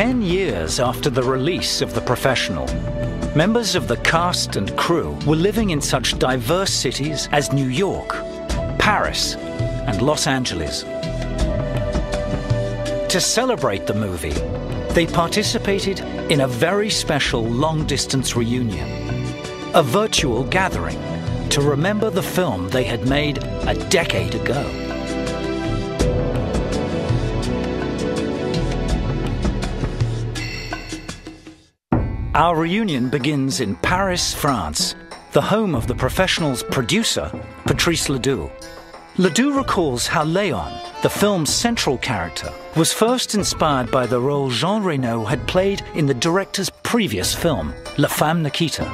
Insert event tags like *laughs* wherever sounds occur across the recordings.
Ten years after the release of The Professional, members of the cast and crew were living in such diverse cities as New York, Paris, and Los Angeles. To celebrate the movie, they participated in a very special long distance reunion, a virtual gathering to remember the film they had made a decade ago. Our reunion begins in Paris, France, the home of the professional's producer, Patrice Ledoux. Ledoux recalls how Leon, the film's central character, was first inspired by the role Jean Reno had played in the director's previous film, La Femme Nikita.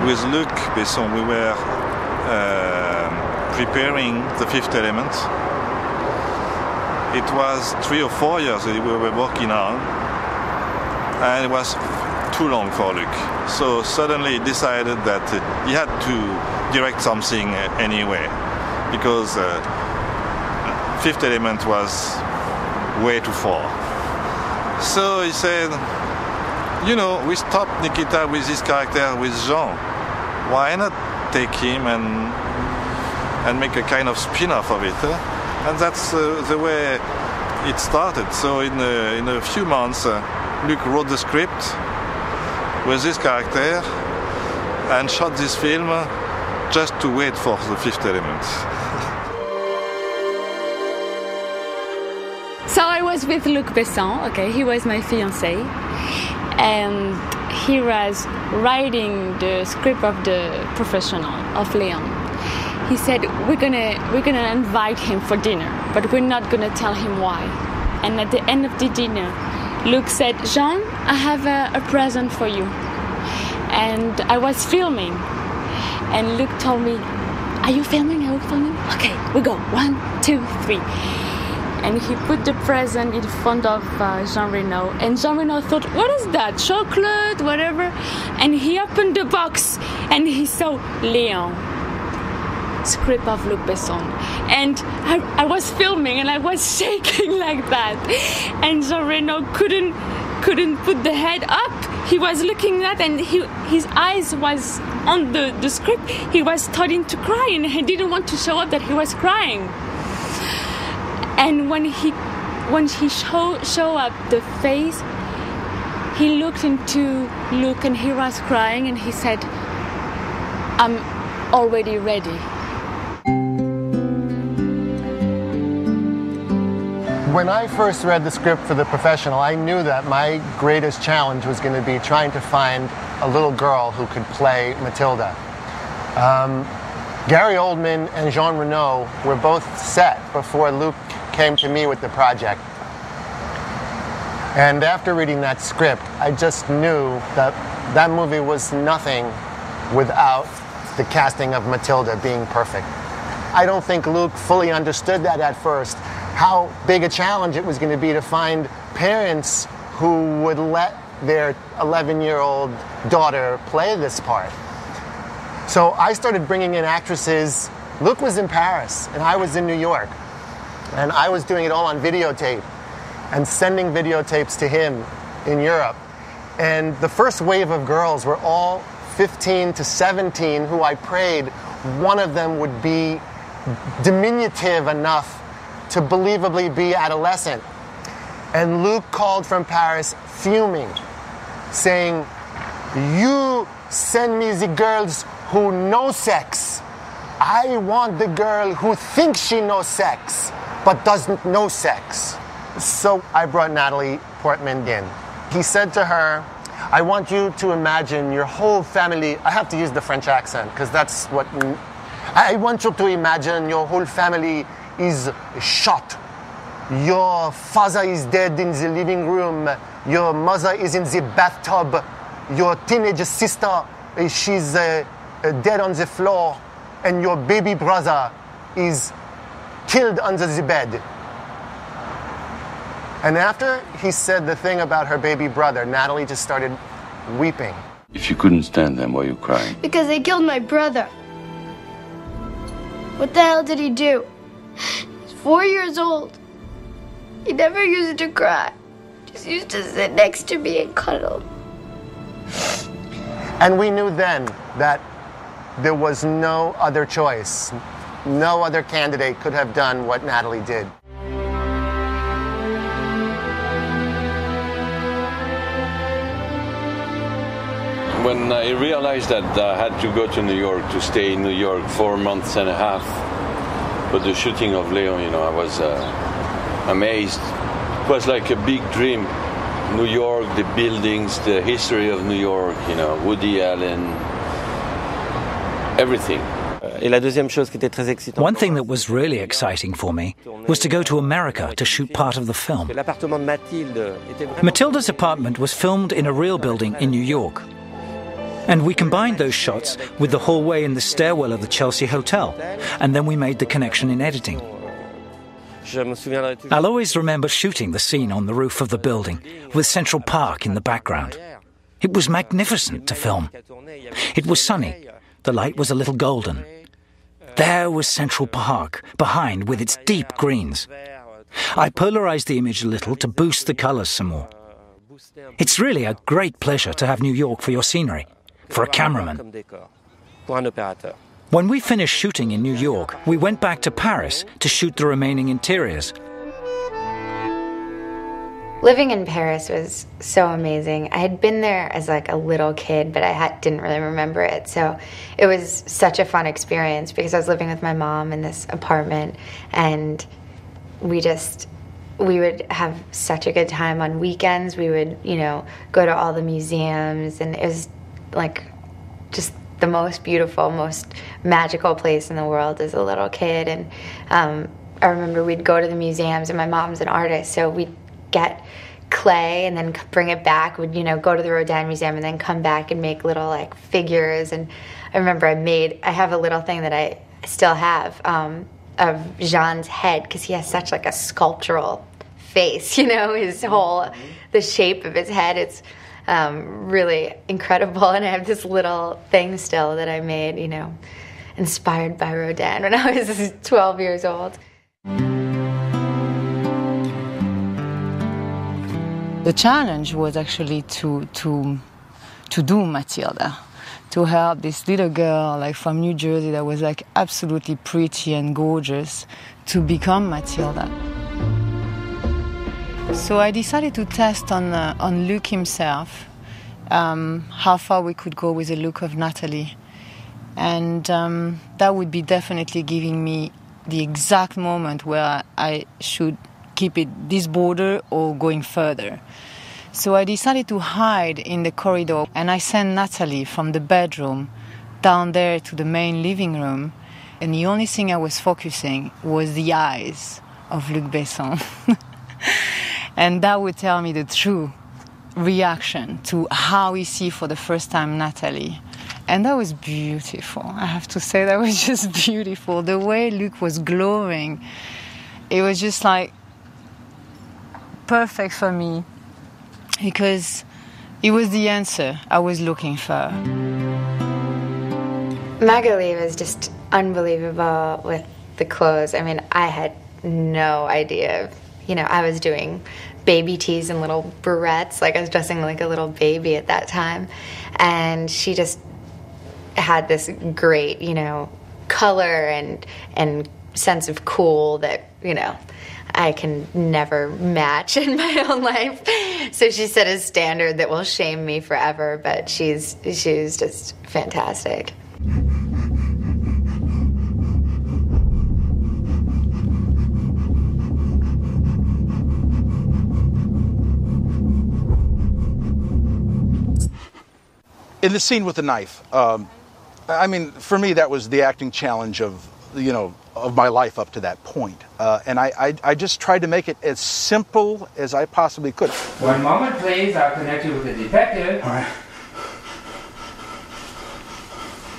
With Luc Besson, we were uh, preparing the fifth element. It was three or four years that we were working on, and it was too long for Luc. So suddenly he decided that he had to direct something anyway, because uh, Fifth Element was way too far. So he said, you know, we stopped Nikita with his character with Jean. Why not take him and and make a kind of spin-off of it? Huh? And that's uh, the way it started. So in a, in a few months, uh, Luc wrote the script with this character and shot this film just to wait for the fifth element. *laughs* so I was with Luc Besson, okay, he was my fiance, and he was writing the script of the professional of Leon. He said we're gonna we're gonna invite him for dinner, but we're not gonna tell him why. And at the end of the dinner, Luc said, Jean, I have a, a present for you. And I was filming. And Luc told me, Are you filming? Are you filming? Okay, we go. One, two, three. And he put the present in front of uh, Jean Reno. And Jean Reno thought, What is that? Chocolate, whatever. And he opened the box and he saw Leon script of Luc Besson. And I, I, was filming and I was *laughs* shaking like that. And Jean Reno couldn't couldn't put the head up. He was looking at and he, his eyes was on the, the script. He was starting to cry and he didn't want to show up that he was crying. And when he when he show show up the face, he looked into Luc and he was crying and he said, I'm already ready. When I first read the script for The Professional, I knew that my greatest challenge was going to be trying to find a little girl who could play Mathilda. Um, Gary Oldman and Jean Reno were both set before Luc came to me with the project. And after reading that script, I just knew that that movie was nothing without the casting of Mathilda being perfect. I don't think Luc fully understood that at first, how big a challenge it was going to be to find parents who would let their 11 year old daughter play this part. So I started bringing in actresses. Luc was in Paris, and I was in New York. And I was doing it all on videotape and sending videotapes to him in Europe. And the first wave of girls were all 15 to 17 who I prayed one of them would be diminutive enough to believably be adolescent. And Luc called from Paris fuming, saying, You send me the girls who know sex. I want the girl who thinks she knows sex, but doesn't know sex. So I brought Natalie Portman in. He said to her, I want you to imagine your whole family. I have to use the French accent because that's what. I want you to imagine your whole family is shot. Your father is dead in the living room. Your mother is in the bathtub. Your teenage sister, she's uh, dead on the floor. And your baby brother is killed under the bed. And after he said the thing about her baby brother, Natalie just started weeping. If you couldn't stand them, why are you crying? Because they killed my brother. What the hell did he do? His four years old. He never used to cry, just used to sit next to me and cuddle. And we knew then that there was no other choice. No other candidate could have done what Natalie did. When I realized that I had to go to New York to stay in New York for months and a half for the shooting of Leon, you know, I was uh, amazed. It was like a big dream. New York, the buildings, the history of New York, you know, Woody Allen, everything. One thing that was really exciting for me was to go to America to shoot part of the film. Mathilda's apartment was filmed in a real building in New York. And we combined those shots with the hallway and the stairwell of the Chelsea Hotel, and then we made the connection in editing. I'll always remember shooting the scene on the roof of the building with Central Park in the background. It was magnificent to film. It was sunny. The light was a little golden. There was Central Park, behind with its deep greens. I polarized the image a little to boost the colors some more. It's really a great pleasure to have New York for your scenery, for a cameraman. When we finished shooting in New York, we went back to Paris to shoot the remaining interiors. Living in Paris was so amazing. I had been there as like a little kid, but I had, didn't really remember it. So it was such a fun experience because I was living with my mom in this apartment and we just we would have such a good time on weekends. We would, you know, go to all the museums and it was like just the most beautiful, most magical place in the world as a little kid. And um, I remember we'd go to the museums, and my mom's an artist, so we'd get clay and then bring it back. Would you know go to the Rodin Museum and then come back and make little like figures. And I remember I made I have a little thing that I still have um, of Jean's head because he has such like a sculptural face. *laughs* You know his whole the shape of his head. It's um, really incredible. And I have this little thing still that I made. You know, inspired by Rodin when I was *laughs* 12 years old. The challenge was actually to to to do Mathilda, to help this little girl like from New Jersey that was like absolutely pretty and gorgeous to become Mathilda. So I decided to test on uh, on Luc himself um, how far we could go with the look of Natalie, and um, that would be definitely giving me the exact moment where I should keep it this border or going further. So I decided to hide in the corridor and I sent Natalie from the bedroom down there to the main living room. And the only thing I was focusing was the eyes of Luc Besson. *laughs* and that would tell me the true reaction to how we see for the first time Natalie. And that was beautiful. I have to say that was *laughs* just beautiful. The way Luc was glowing, it was just like perfect for me because it was the answer I was looking for. Magali was just unbelievable with the clothes. I mean, I had no idea. You know, I was doing baby tees and little barrettes, like I was dressing like a little baby at that time. And she just had this great, you know, color and and sense of cool that, you know, I can never match *laughs* in my own life. So she set a standard that will shame me forever, but she's she's just fantastic. In the scene with the knife, um, I mean, for me, that was the acting challenge of, you know, of my life up to that point. Uh, and I, I, I, just tried to make it as simple as I possibly could. One moment, please. I'll connect you with the detective. All right.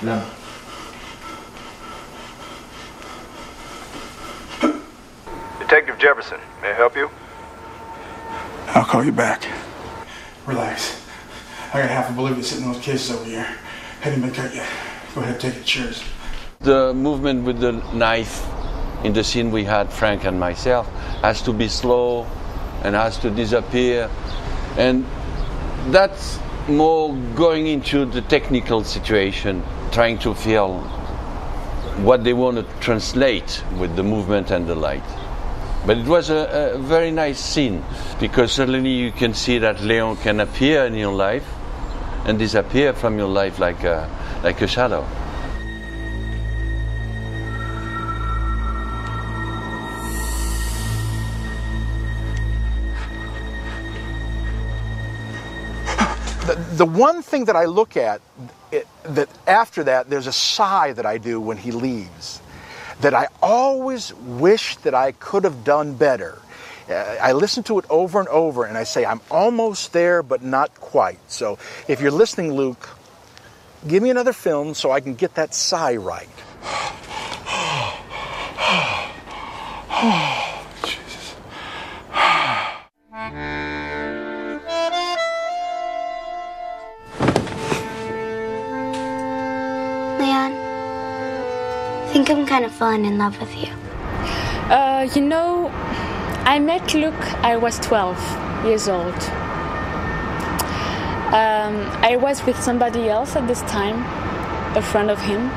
No. Detective Jefferson, may I help you? I'll call you back. Relax. I got half a Bolivia sitting in those cases over here. Hadn't been cut yet. Go ahead, take it. Cheers. The movement with the knife in the scene we had, Frank and myself, has to be slow and has to disappear. And that's more going into the technical situation, trying to feel what they want to translate with the movement and the light. But it was a, a, very nice scene because suddenly you can see that Leon can appear in your life and disappear from your life like a, like a shadow. The, one thing that I look at, it, that after that, there's a sigh that I do when he leaves that I always wish that I could have done better. I listen to it over and over and I say, I'm almost there, but not quite. So if you're listening, Luc, give me another film so I can get that sigh right. Jesus. Leon, I think I'm kind of falling in love with you. Uh, you know, I met Luc, I was 12 years old. Um, I was with somebody else at this time, a friend of him.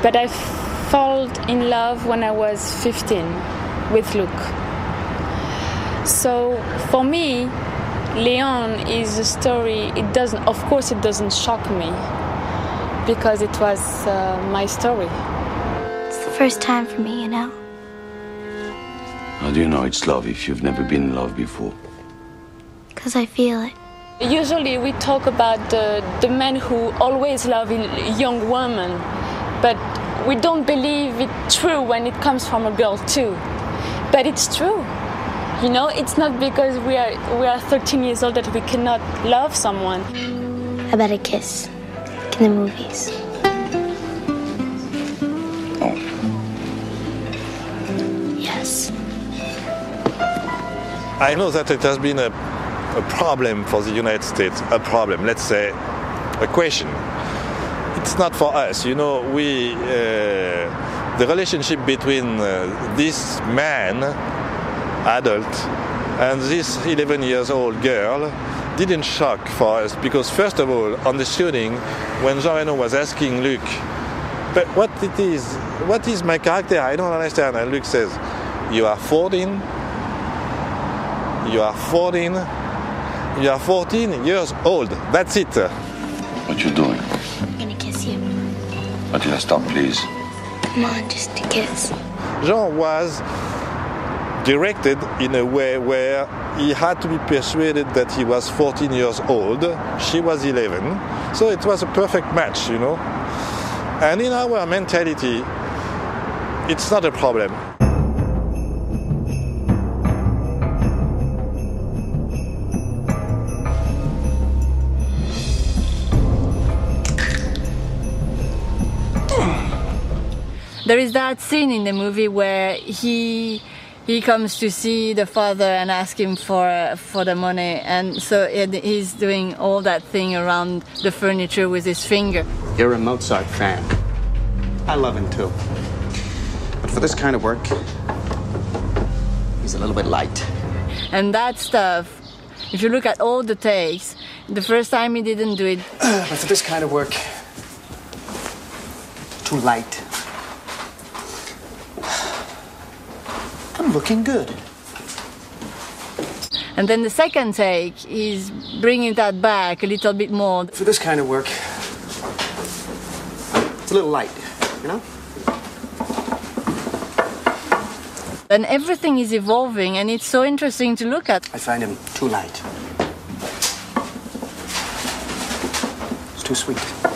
But I fell in love when I was 15 with Luc. So for me, Leon is a story, it doesn't, of course, it doesn't shock me because it was uh, my story. It's the first time for me, you know? How do you know it's love if you've never been in love before? Because I feel it. Usually we talk about the, the men who always love a young woman, but we don't believe it true when it comes from a girl too. But it's true. You know, it's not because we are we are 13 years old that we cannot love someone. How about a kiss? Like in the movies. I know that it has been a, a problem for the United States, a problem, let's say, a question. It's not for us, you know, we, uh, the relationship between uh, this man, adult, and this 11 years old girl didn't shock for us because first of all, on the shooting, when Jean Reno was asking Luc, but what it is, what is my character? I don't understand. And Luc says, you are 14, you are 14, you are 14 years old. That's it. What you doing? I'm gonna kiss you. But Attila, stop, please. Come on, just a kiss. Jean was directed in a way where he had to be persuaded that he was 14 years old, she was 11, so it was a perfect match, you know. And in our mentality, it's not a problem. There is that scene in the movie where he he comes to see the father and ask him for for the money, and so it, he's doing all that thing around the furniture with his finger. You're a Mozart fan. I love him too. But for this kind of work, he's a little bit light. And that stuff, if you look at all the takes, the first time he didn't do it. *clears throat* but for this kind of work, too light. I'm looking good. And then the second take is bringing that back a little bit more. For this kind of work, it's a little light, you know? And everything is evolving, and it's so interesting to look at. I find him too light. It's too sweet.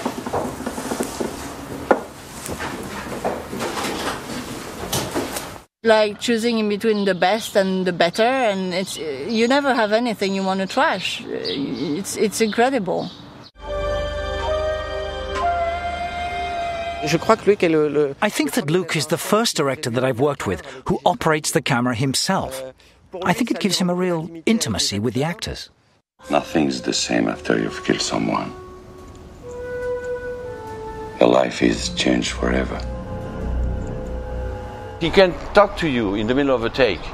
Like choosing in between the best and the better, and it's you never have anything you want to trash. Uh, it's it's incredible. I think that Luc is the first director that I've worked with who operates the camera himself. I think it gives him a real intimacy with the actors. Nothing's the same after you've killed someone. Your life is changed forever. He can talk to you in the middle of a take,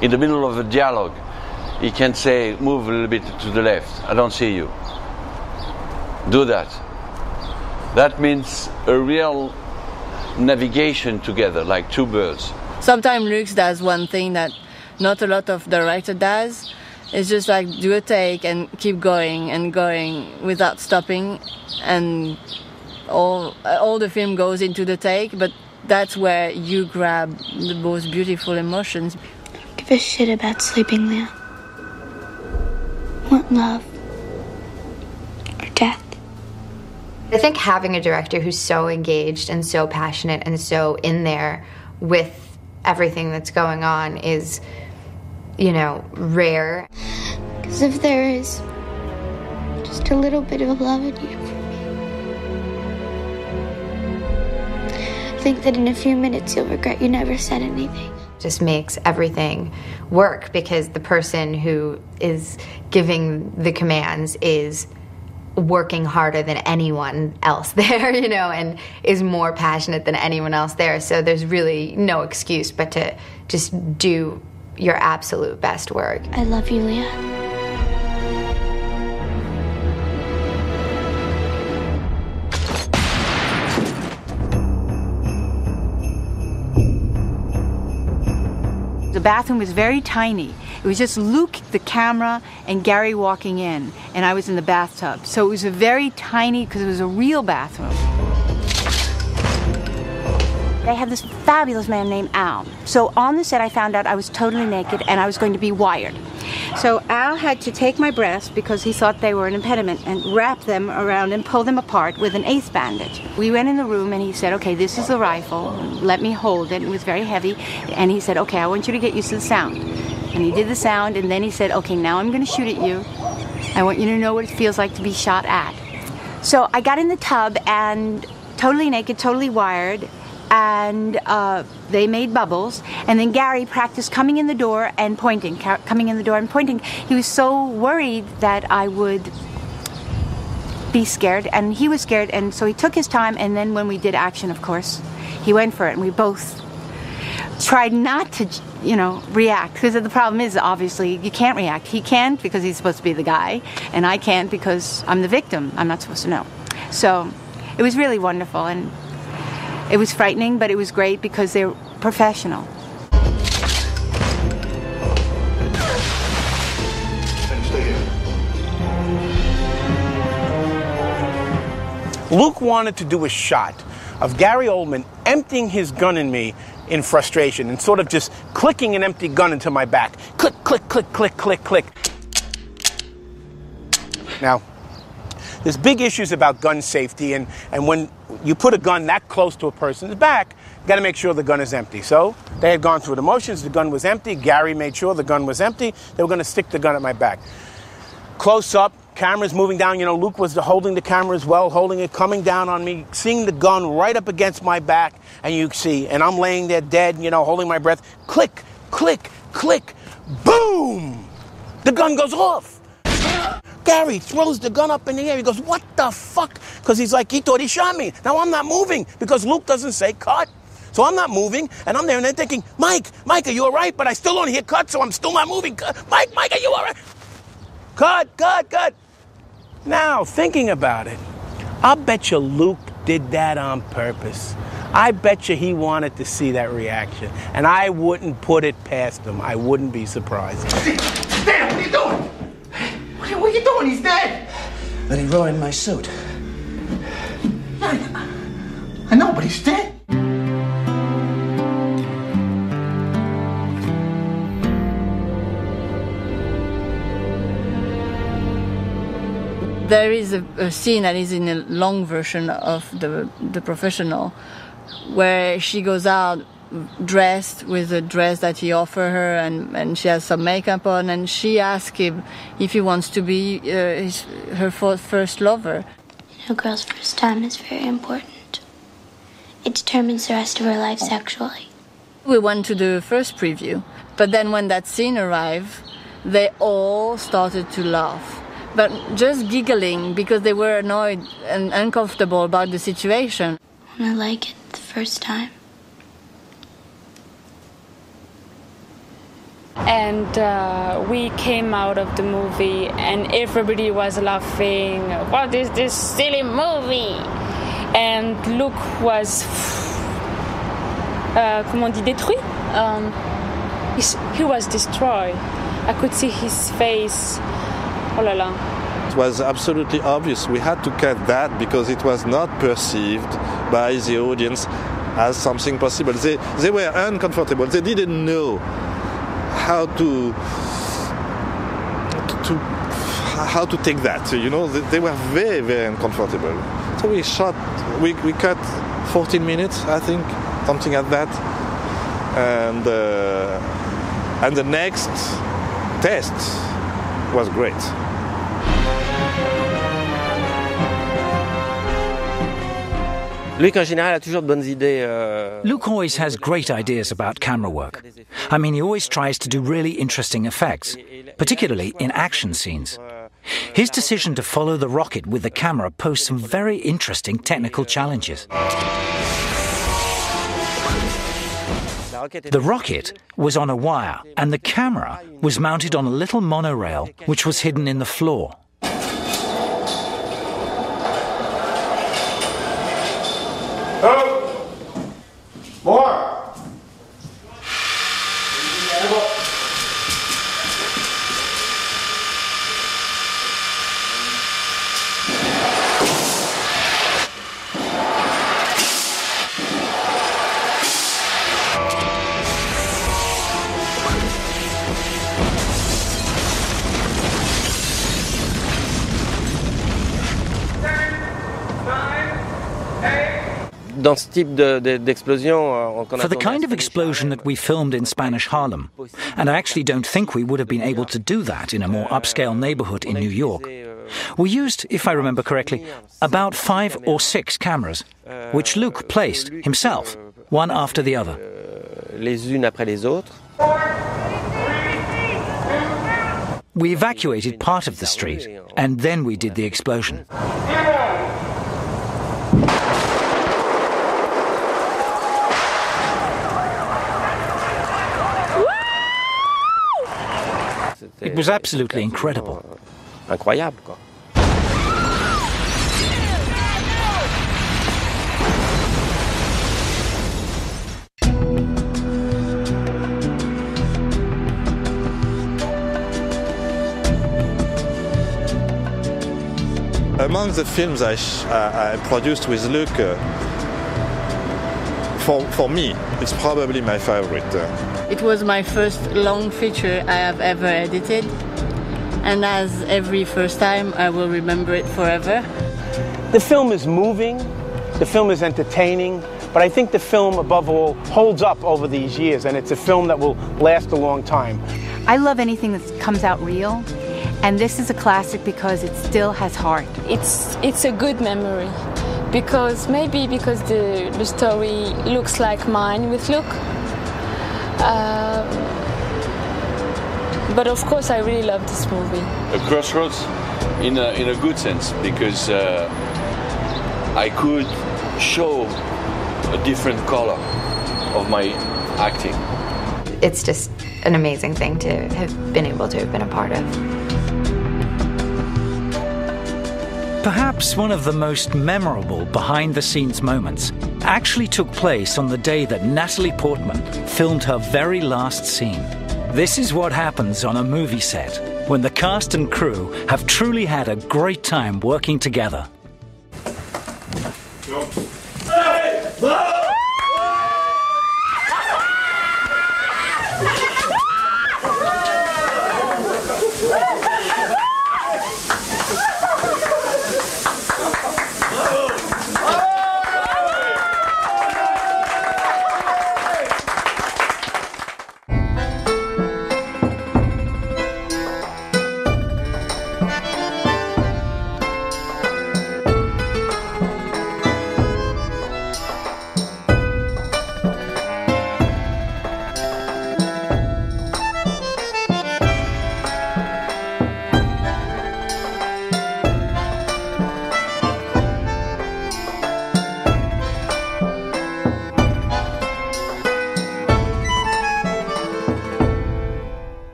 in the middle of a dialogue. He can say, move a little bit to the left. I don't see you. Do that. That means a real navigation together, like two birds. Sometimes Luc does one thing that not a lot of director does. It's just like do a take and keep going and going without stopping, and all all the film goes into the take. But that's where you grab the most beautiful emotions. Give a shit about sleeping, Leon. Want love or death? I think having a director who's so engaged and so passionate and so in there with everything that's going on is, you know, rare. Because if there is just a little bit of love in you think that in a few minutes you'll regret you never said anything. Just makes everything work because the person who is giving the commands is working harder than anyone else *laughs* there, you know, and is more passionate than anyone else there. So there's really no excuse but to just do your absolute best work. I love you, Leon. Bathroom was very tiny. It was just Luc, the camera, and Gary walking in, and I was in the bathtub. So it was a very tiny, because it was a real bathroom. They had this fabulous man named Al. So on the set, I found out I was totally naked and I was going to be wired. So Al had to take my breasts because he thought they were an impediment and wrap them around and pull them apart with an ace bandage. We went in the room and he said, Okay, this is the rifle. Let me hold it. It was very heavy. And he said, Okay, I want you to get used to the sound. And he did the sound and then he said, Okay, now I'm going to shoot at you. I want you to know what it feels like to be shot at. So I got in the tub and totally naked, totally wired and uh, they made bubbles. And then Gary practiced coming in the door and pointing, coming in the door and pointing. He was so worried that I would be scared, and he was scared, and so he took his time. And then when we did action, of course, he went for it, and we both tried not to, you know, react because the problem is obviously you can't react. He can't because he's supposed to be the guy, and I can't because I'm the victim. I'm not supposed to know. So it was really wonderful, and it was frightening, but it was great because they're professional. Luc wanted to do a shot of Gary Oldman emptying his gun in me in frustration and sort of just clicking an empty gun into my back. Click, click, click, click, click, click. Now, there's big issues about gun safety, and, and when you put a gun that close to a person's back, you got to make sure the gun is empty. So they had gone through the motions, the gun was empty. Gary made sure the gun was empty. They were going to stick the gun at my back. Close up, cameras moving down. You know, Luc was holding the camera as well, holding it, coming down on me, seeing the gun right up against my back, and you see, and I'm laying there dead, you know, holding my breath. Click, click, click, boom! The gun goes off. Gary throws the gun up in the air. He goes, What the fuck? Because he's like, he thought he shot me. Now I'm not moving because Luc doesn't say cut. So I'm not moving, and I'm there and they're thinking, Mike, Mike, are you all right? But I still don't hear cut, so I'm still not moving. Mike, Mike, are you all right? Cut, cut, cut. Now, thinking about it, I bet you Luc did that on purpose. I bet you he wanted to see that reaction, and I wouldn't put it past him. I wouldn't be surprised. Dan, what are you doing? What are, what are you doing? He's dead. But he ruined my suit. I, I know, but he's dead. There is a, a scene that is in a long version of the the professional, where she goes out dressed with a dress that he offered her and, and she has some makeup on and she asks him if he wants to be uh, his, her first lover. You know, girl's first time is very important. It determines the rest of her life sexually. We went to the first preview, but then when that scene arrived, they all started to laugh. But just giggling because they were annoyed and uncomfortable about the situation. When I like it the first time, and uh, we came out of the movie and everybody was laughing. What is this silly movie? And Luc was uh, comment dit détruit? Um, he was destroyed. I could see his face. Oh la la it was absolutely obvious. We had to cut that because it was not perceived by the audience as something possible. They, they were uncomfortable. They didn't know how to, to how to take that. You know, they, were very very uncomfortable. So we shot, we, we cut 14 minutes, I think, something like that, and uh, and the next test was great. Luc always has great ideas about camera work. I mean, he always tries to do really interesting effects, particularly in action scenes. His decision to follow the rocket with the camera posed some very interesting technical challenges. The rocket was on a wire, and the camera was mounted on a little monorail which was hidden in the floor. Euh, For the kind of explosion that we filmed in Spanish Harlem, and I actually don't think we would have been able to do that in a more upscale neighborhood in New York, we used, if I remember correctly, about five or six cameras, which Luc placed himself, one after the other. Les unes après les autres. We evacuated part of the street, and then we did the explosion. It was absolutely incredible. Incroyable, quoi. Among the films I, I produced with Luc, uh, for, for me, it's probably my favorite. Uh, it was my first long feature I have ever edited, and as every first time, I will remember it forever. The film is moving, the film is entertaining, but I think the film, above all, holds up over these years, and it's a film that will last a long time. I love anything that comes out real, and this is a classic because it still has heart. It's, it's a good memory because maybe because the, the story looks like mine with Luc. Um, but of course, I really love this movie. A crossroads, in a, in a good sense, because uh, I could show a different color of my acting. It's just an amazing thing to have been able to have been a part of. Perhaps one of the most memorable behind the scenes moments actually took place on the day that Natalie Portman filmed her very last scene. This is what happens on a movie set when the cast and crew have truly had a great time working together.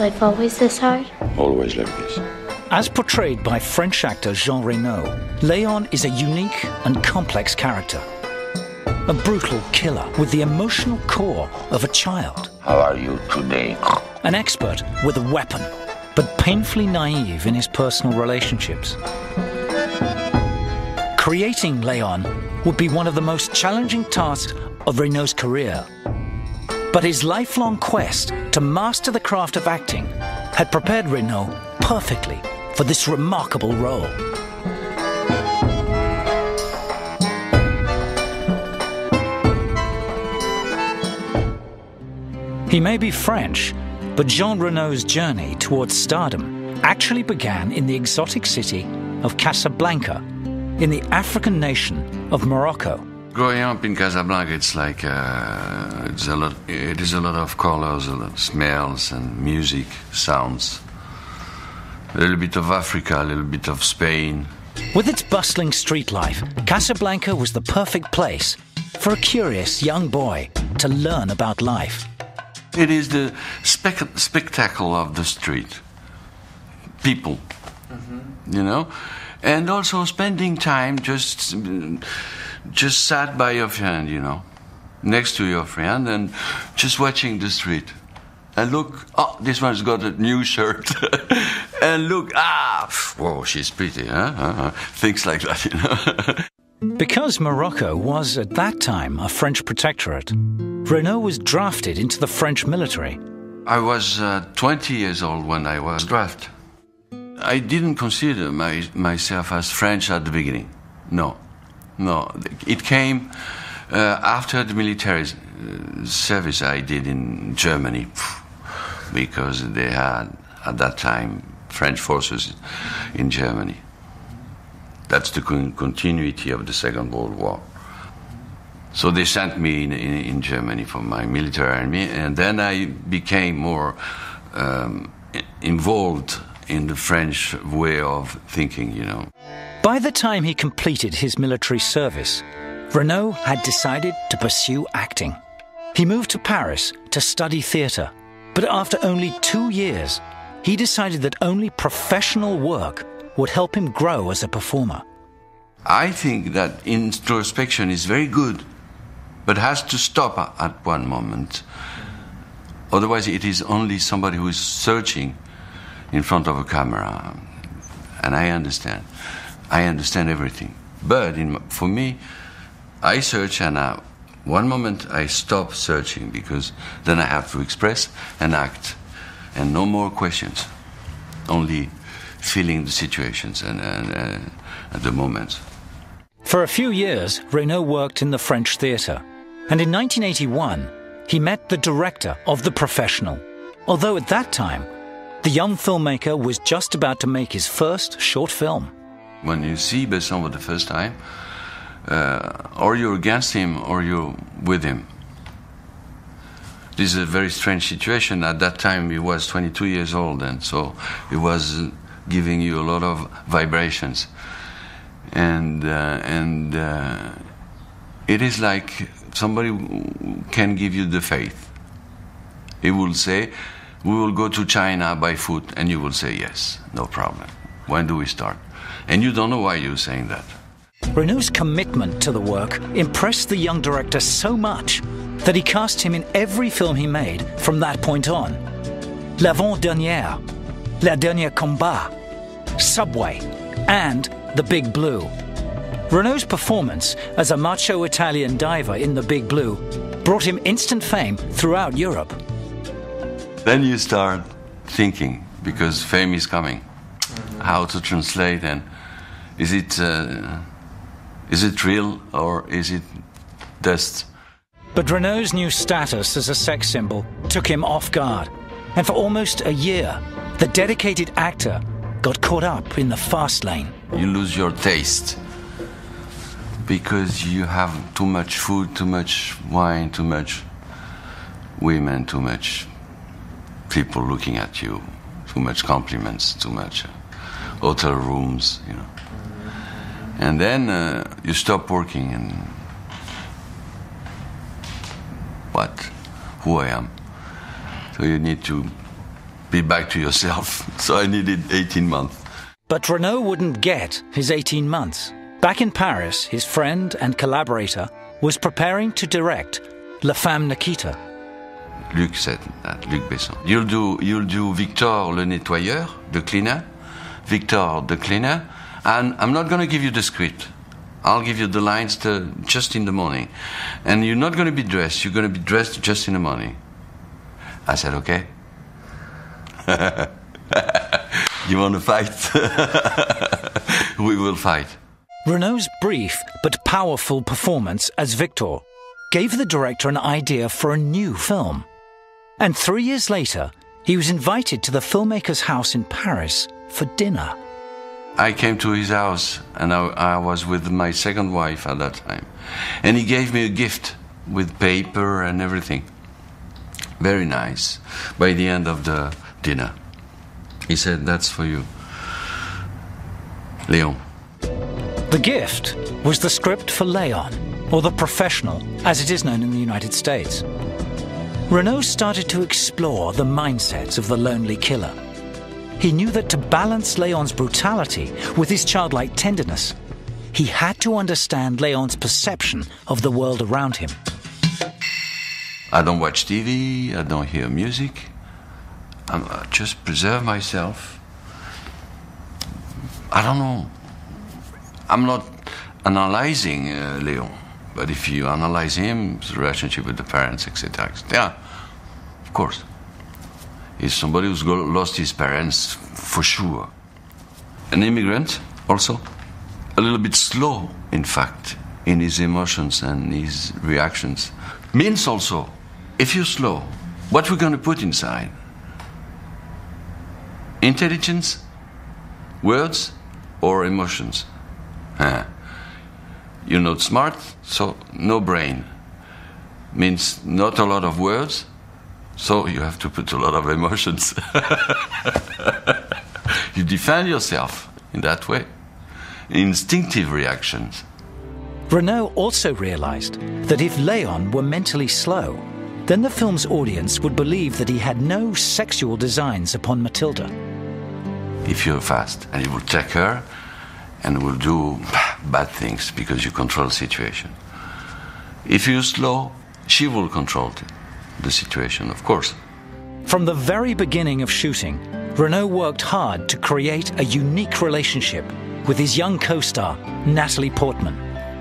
Life always this hard? Always like this. As portrayed by French actor Jean Reno, Leon is a unique and complex character. A brutal killer with the emotional core of a child. How are you today? An expert with a weapon, but painfully naive in his personal relationships. Creating Leon would be one of the most challenging tasks of Reno's career. But his lifelong quest to master the craft of acting had prepared Reno perfectly for this remarkable role. He may be French, but Jean Reno's journey towards stardom actually began in the exotic city of Casablanca, in the African nation of Morocco. Growing up in Casablanca, it's like uh, it's a lot. It is a lot of colors, a lot of smells and music, sounds. A little bit of Africa, a little bit of Spain. With its bustling street life, Casablanca was the perfect place for a curious young boy to learn about life. It is the spec- spectacle of the street, people, you know, and also spending time just just sat by your friend, you know, next to your friend, and just watching the street. And look, oh, this one's got a new shirt. *laughs* and look, ah, whoa, she's pretty, huh? Uh-huh. Things like that, you know. *laughs* Because Morocco was at that time a French protectorate, Reno was drafted into the French military. I was uh, 20 years old when I was drafted. I didn't consider my, myself as French at the beginning. No, no. It came uh, after the military uh, service I did in Germany, because they had at that time French forces in Germany. That's the con- continuity of the Second World War. So they sent me in, in, in, Germany for my military army, and then I became more um, involved in the French way of thinking, you know. By the time he completed his military service, Reno had decided to pursue acting. He moved to Paris to study theatre, but after only two years, he decided that only professional work would help him grow as a performer. I think that introspection is very good, but has to stop at one moment. Otherwise, it is only somebody who is searching in front of a camera. And I understand. I understand everything. But in, for me, I search and I, one moment I stop searching because then I have to express and act. And no more questions. Only feeling the situations and, and uh, at the moments. For a few years, Reno worked in the French theatre. And in 1981, he met the director of The Professional. Although at that time, the young filmmaker was just about to make his first short film. When you see Besson for the first time, uh, or you're against him or you're with him. This is a very strange situation. At that time, he was 22 years old, and so he was giving you a lot of vibrations. And, uh, and uh, it is like somebody can give you the faith. He will say, We will go to China by foot, and you will say, Yes, no problem. When do we start? And you don't know why you're saying that. Reno's commitment to the work impressed the young director so much that he cast him in every film he made from that point on. L'Avant-Dernier, Le Dernier Combat, Subway, and The Big Blue. Reno's performance as a macho Italian diver in The Big Blue brought him instant fame throughout Europe. Then you start thinking, because fame is coming, how to translate and is it. Uh, is it real or is it dust? But Reno's new status as a sex symbol took him off guard. And for almost a year, the dedicated actor got caught up in the fast lane. You lose your taste because you have too much food, too much wine, too much women, too much people looking at you, too much compliments, too much hotel rooms, you know and then uh, you stop working and what who i am so you need to be back to yourself. *laughs* So I needed 18 months. But Reno wouldn't get his 18 months. Back in Paris, his friend and collaborator was preparing to direct La Femme Nikita. Luc said that, Luc Besson. You'll do, you'll do Victor le nettoyeur, the cleaner, Victor the cleaner, and I'm not going to give you the script. I'll give you the lines to, just in the morning. And you're not going to be dressed, you're going to be dressed just in the morning. I said, okay. *laughs* you want to fight? *laughs* we will fight. Reno's brief but powerful performance as Victor gave the director an idea for a new film. And three years later, he was invited to the filmmaker's house in Paris for dinner. I came to his house and I, I, was with my second wife at that time. And he gave me a gift with paper and everything. Very nice. By the end of the dinner, he said, That's for you. Leon. The gift was the script for Leon, or The Professional, as it is known in the United States. Reno started to explore the mindsets of the lonely killer. He knew that to balance Leon's brutality with his childlike tenderness, he had to understand Leon's perception of the world around him. I don't watch TV, I don't hear music. I'm, I just preserve myself. I don't know. I'm not analyzing uh, Leon, but if you analyze him, his relationship with the parents, etc., etc., yeah, of course. He's somebody who's lost his parents for sure. An immigrant, also. A little bit slow, in fact, in his emotions and his reactions. Means also, if you're slow, what we're going to put inside? Intelligence, words, or emotions? Huh. You're not smart, so no brain. Means not a lot of words, so you have to put a lot of emotions. *laughs* you defend yourself in that way. Instinctive reactions. Reno also realized that if Leon were mentally slow, then the film's audience would believe that he had no sexual designs upon Mathilda. If you're fast and you will check her and will do bad things because you control the situation. If you're slow, she will control it the situation, of course. From the very beginning of shooting, Reno worked hard to create a unique relationship with his young co star, Natalie Portman.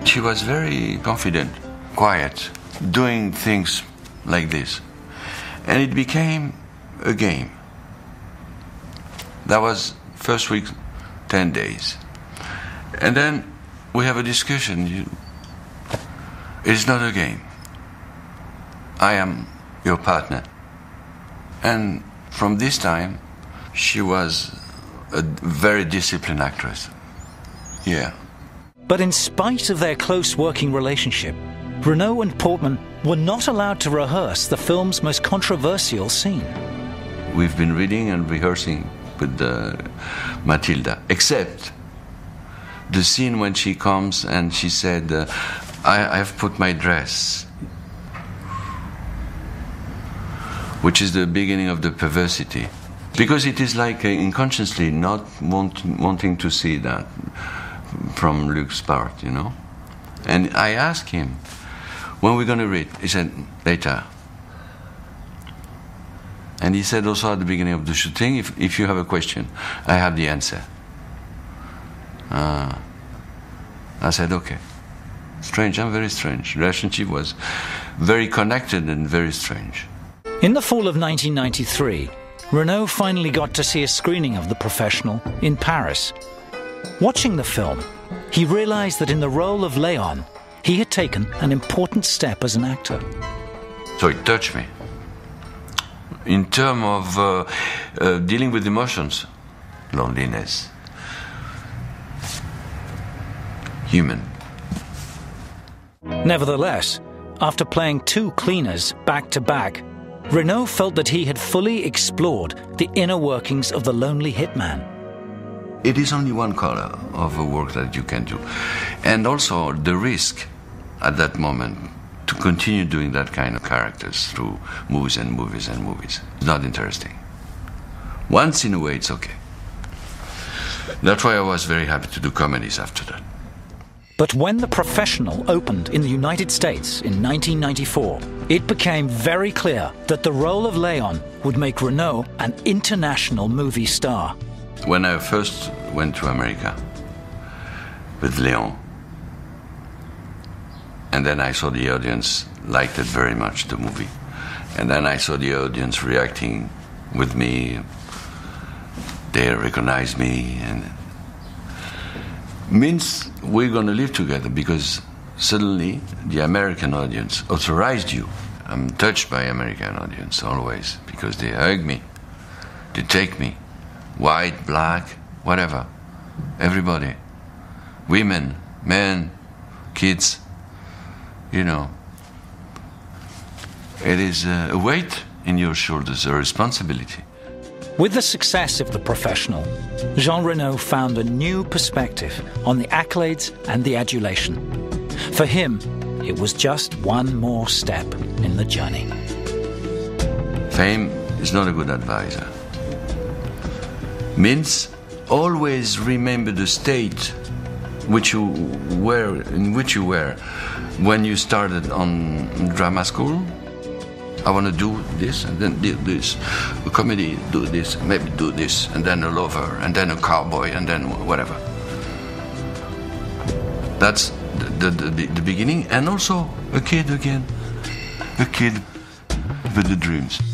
She was very confident, quiet, doing things like this. And it became a game. That was first week, 10 days. And then we have a discussion. It's not a game. I am your partner. And from this time, she was a very disciplined actress. Yeah. But in spite of their close working relationship, Reno and Portman were not allowed to rehearse the film's most controversial scene. We've been reading and rehearsing with uh, Mathilda, except the scene when she comes and she said, uh, I, have put my dress which is the beginning of the perversity. Because it is like uh, unconsciously not want, wanting to see that from Luc's part, you know? And I asked him, when we're going to read? He said, later. And he said also at the beginning of the shooting, if, if you have a question, I have the answer. Uh, I said, okay. Strange, I'm very strange. Relationship was very connected and very strange. In the fall of 1993, Reno finally got to see a screening of The Professional in Paris. Watching the film, he realized that in the role of Leon, he had taken an important step as an actor. So it touched me. In terms of uh, uh, dealing with emotions, loneliness, human. Nevertheless, after playing two cleaners back to back, Reno felt that he had fully explored the inner workings of the lonely hitman. It is only one color of a work that you can do. And also the risk at that moment to continue doing that kind of characters through movies and movies and movies. It's not interesting. Once in a way, it's okay. That's why I was very happy to do comedies after that. But when The Professional opened in the United States in 1994, it became very clear that the role of Leon would make Reno an international movie star. When I first went to America with Leon, and then I saw the audience liked it very much, the movie. And then I saw the audience reacting with me. They recognized me and means we're going to live together because suddenly the American audience authorized you. I'm touched by American audience always because they hug me, they take me, white, black, whatever, everybody, women, men, kids, you know. It is uh, a weight in your shoulders, a responsibility. With the success of The Professional, Jean Reno found a new perspective on the accolades and the adulation. For him, it was just one more step in the journey. Fame is not a good advisor. Means always remember the state which you were in which you were when you started on drama school I want to do this and then do this. A comedy, do this, maybe do this, and then a lover, and then a cowboy, and then whatever. That's the, the, the, the beginning, and also a kid again. A kid with the dreams.